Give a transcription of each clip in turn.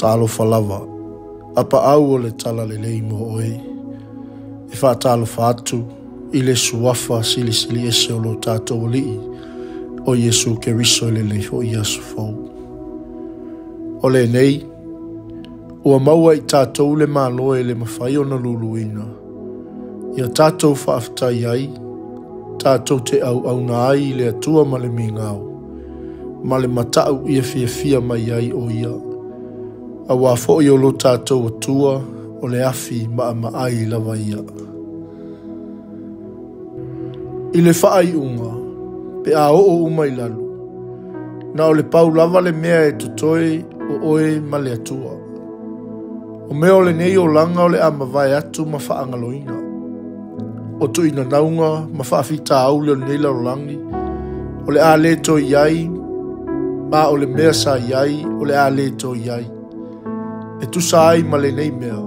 talo falava. Apa au o le tala le lei mo oi. E wha talo fatu, i le suafa sili sili e se olo tato o lii. O Yesu ke riso le lei ho i asu fau. O le nei, ua maua i tato le malo e le mawhai o na luluina. Ia tato whaafetai ai, tato te au au na ai le atua male mingau. Male matau ia e fia fia mai ai O ia a wā fō i olo tātou atua o le afi ma a maai lawa ia. I le whaai unga, pe a o uma umai lalu, na o le pau lava le mea e tutoe o oe ma le atua. O mea o le nei o langa o le ama vai atu ma wha angaloina. O tu ina naunga ma wha awhita au le nei lau langi, o le a le to iai, ma o le mea sa iai, o le a le to iai e tu sa ai male nei mea.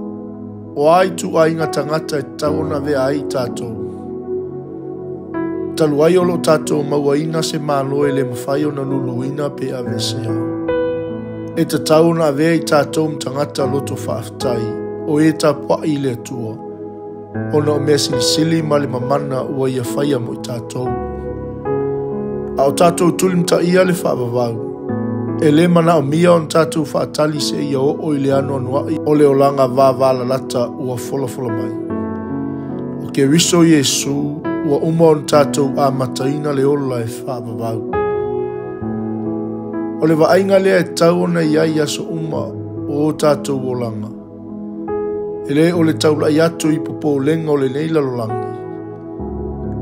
O ai tu ai ngata ngata e taona vea ai tātou. Talu ai olo tātou maua ina se mālo e le mawhai o na nulu pe avesea. vesea. E te taona vea i tātou mtangata loto whaaftai o e tā pua i le tua. O na o mea sili male mamana ua ia whaia mo i tātou. A o tātou tulimta ia le whaavavau. Ele e lē mana omia ona tatou faatali seʻia oo i le anoanoaʻi o le olaga vavalalata ua folafola mai o keriso iesu ua uma ona tatou amataina le ola e faavavau o le vaaiga lea e tau ona iai aso uma o o tatou olaga e lē o le taulaʻi atu i popolega o lenei lalolagi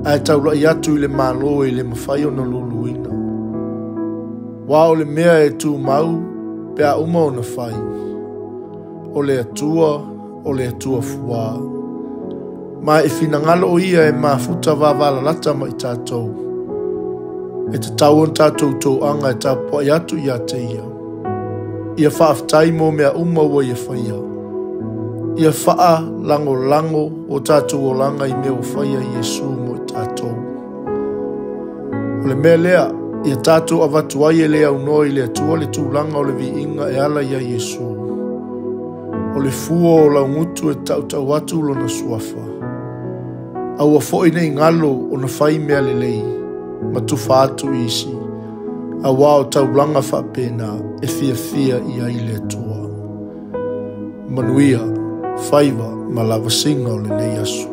ae taulaʻi ia tu le mālō i e le mafai ona luluina wao ole mea e tū mau, pea uma o na whai. O a atua, o le atua fuā. Ma e fina ngalo o ia e mafuta futa wā lata mai tātou. E te tauan tātou tō anga e tāpua i atu i ate ia. Ia whaaftai mō mea uma wa ia whaia. Ia faa lango lango o tātou o langa i mea o whaia i e sū mō tātou. O mea lea, ia tatou avatu ai ele lē aunō i le atua le tulaga o le viiga e ala ia iesu o le fua o laugutu e taʻutaʻu atu lona suafa aua foʻi nei galo ona fai mea lelei ma tufa atu isi auā o taulaga faapena e fiafia i ai le atua manuia faiva ma lavasiga o lelei asu